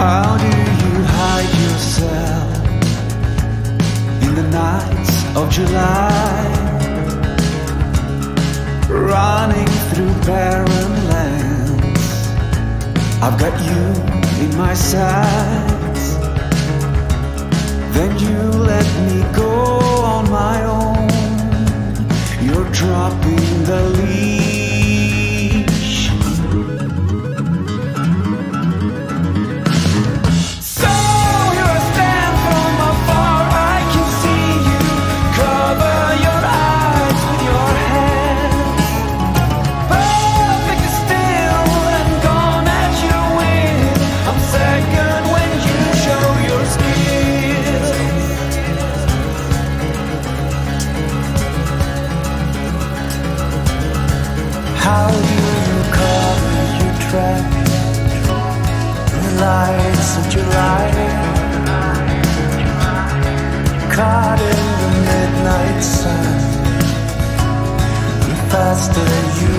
How do you hide yourself in the nights of July? Running through barren lands, I've got you in my sights. Then you let me go. lights of July. Caught in the midnight sun. I'm faster you